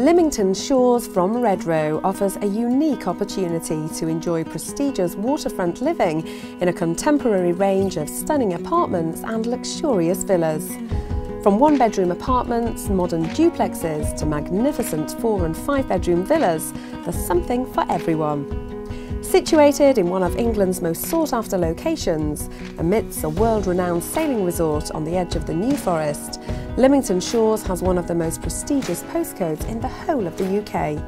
Lymington Shores from Redrow offers a unique opportunity to enjoy prestigious waterfront living in a contemporary range of stunning apartments and luxurious villas. From one bedroom apartments, modern duplexes to magnificent four and five bedroom villas, there's something for everyone. Situated in one of England's most sought after locations, amidst a world renowned sailing resort on the edge of the New Forest, Lymington Shores has one of the most prestigious postcodes in the whole of the UK.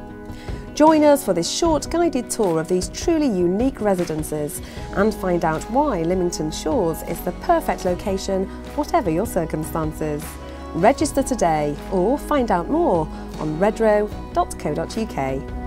Join us for this short guided tour of these truly unique residences and find out why Lymington Shores is the perfect location, whatever your circumstances. Register today or find out more on redrow.co.uk.